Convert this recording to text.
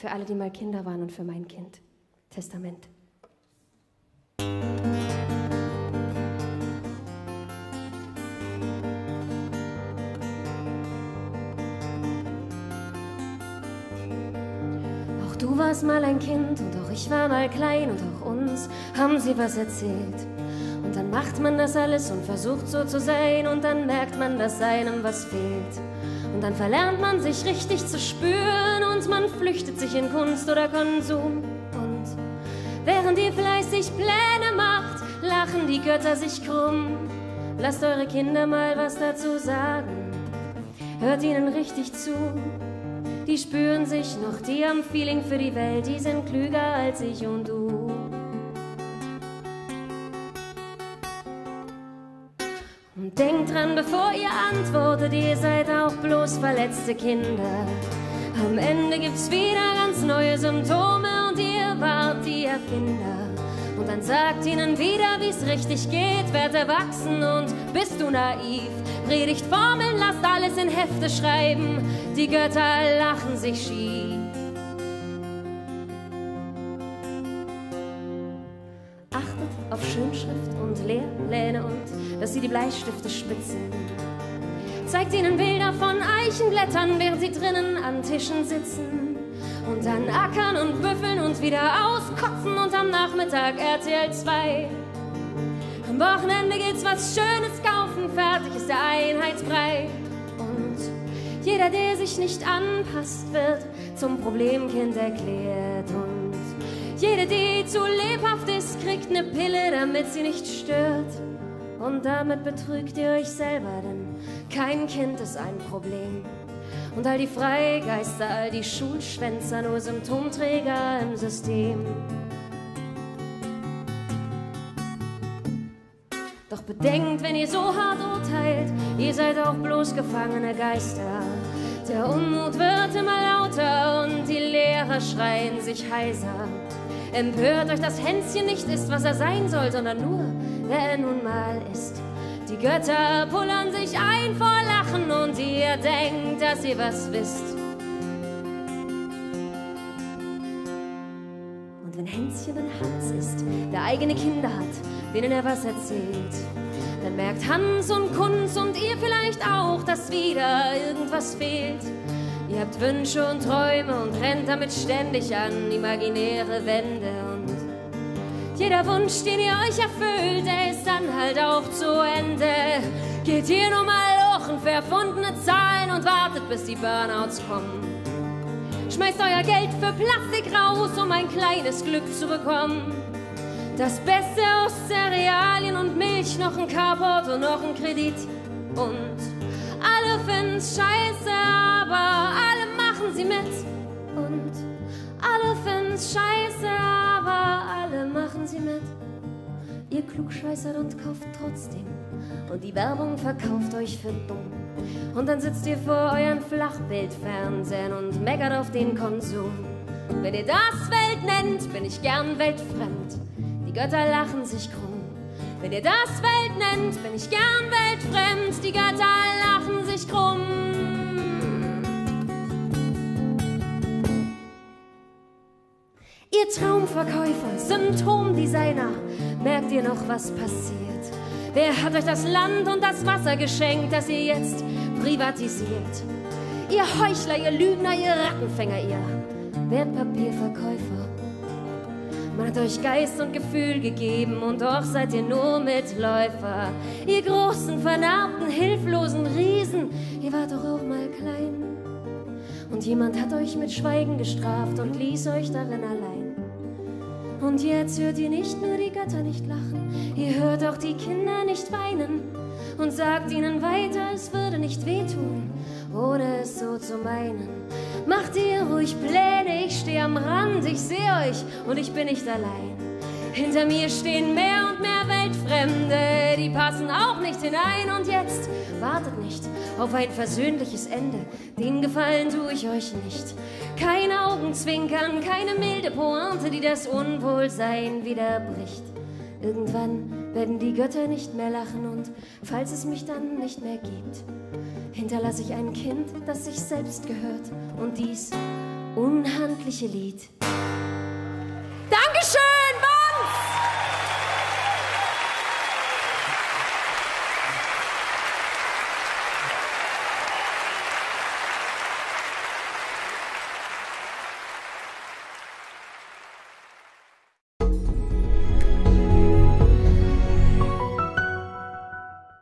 Für alle, die mal Kinder waren und für mein Kind. Testament. Auch du warst mal ein Kind und auch ich war mal klein und auch uns haben sie was erzählt. Und dann macht man das alles und versucht so zu sein und dann merkt man, dass einem was fehlt. Und dann verlernt man sich richtig zu spüren und man flüchtet sich in Kunst oder Konsum. Und während ihr fleißig Pläne macht, lachen die Götter sich krumm. Lasst eure Kinder mal was dazu sagen. Hört ihnen richtig zu. Die spüren sich noch, die haben Feeling für die Welt, die sind klüger als ich und du. Denkt dran, bevor ihr antwortet, ihr seid auch bloß verletzte Kinder. Am Ende gibt's wieder ganz neue Symptome und ihr wart die Erfinder. Und dann sagt ihnen wieder, wie's richtig geht, werd erwachsen und bist du naiv. Predigt Formeln, lasst alles in Hefte schreiben, die Götter lachen sich schief. Auf Schönschrift und Lehrpläne und dass sie die Bleistifte spitzen. Zeigt ihnen Bilder von Eichenblättern, während sie drinnen an Tischen sitzen. Und dann ackern und büffeln und wieder auskotzen und am Nachmittag RTL 2. Am Wochenende geht's was Schönes kaufen, fertig ist der Einheitsbrei. Und jeder, der sich nicht anpasst, wird zum Problemkind erklärt. Und jede, die zu lebhaft ist, kriegt eine Pille, damit sie nicht stört. Und damit betrügt ihr euch selber, denn kein Kind ist ein Problem. Und all die Freigeister, all die Schulschwänzer, nur Symptomträger im System. Doch bedenkt, wenn ihr so hart urteilt, ihr seid auch bloß gefangene Geister. Der Unmut wird immer lauter und die Lehrer schreien sich heiser. Empört euch, dass Hänschen nicht ist, was er sein soll, sondern nur, wer er nun mal ist. Die Götter pullern sich ein vor Lachen und ihr denkt, dass ihr was wisst. Und wenn Hänschen ein Hans ist, der eigene Kinder hat, denen er was erzählt, dann merkt Hans und Kunz und ihr vielleicht auch, dass wieder irgendwas fehlt. Ihr habt Wünsche und Träume und rennt damit ständig an imaginäre Wände und jeder Wunsch, den ihr euch erfüllt, der ist dann halt auch zu Ende. Geht hier nur mal hoch und verfundene Zahlen und wartet, bis die Burnouts kommen. Schmeißt euer Geld für Plastik raus, um ein kleines Glück zu bekommen. Das Beste aus Cerealien und Milch, noch ein Carport und noch ein Kredit. Und alle finden's scheiße, finden's scheiße, aber alle machen sie mit. Ihr klugscheißert und kauft trotzdem. Und die Werbung verkauft euch für dumm. Und dann sitzt ihr vor euren Flachbildfernsehen und meckert auf den Konsum. Wenn ihr das Welt nennt, bin ich gern weltfremd. Die Götter lachen sich krumm. Wenn ihr das Welt nennt, bin ich gern weltfremd. Die Götter lachen sich krumm. Ihr Traumverkäufer, Symptomdesigner, merkt ihr noch, was passiert? Wer hat euch das Land und das Wasser geschenkt, das ihr jetzt privatisiert? Ihr Heuchler, ihr Lügner, ihr Rattenfänger, ihr Wertpapierverkäufer. Man hat euch Geist und Gefühl gegeben und doch seid ihr nur Mitläufer. Ihr großen, vernarbten, hilflosen Riesen, ihr wart doch auch mal klein. Und jemand hat euch mit Schweigen gestraft und ließ euch darin allein. Und jetzt hört ihr nicht nur die Götter nicht lachen, ihr hört auch die Kinder nicht weinen und sagt ihnen weiter, es würde nicht wehtun, ohne es so zu meinen. Macht ihr ruhig Pläne, ich stehe am Rand, ich sehe euch und ich bin nicht allein. Hinter mir stehen mehr und mehr Weltfremde, die passen auch nicht hinein und jetzt wartet nicht auf ein versöhnliches Ende, den Gefallen tue ich euch nicht. Kein Augenzwinkern, keine milde Pointe, die das Unwohlsein wieder bricht. Irgendwann werden die Götter nicht mehr lachen und falls es mich dann nicht mehr gibt, hinterlasse ich ein Kind, das sich selbst gehört und dies unhandliche Lied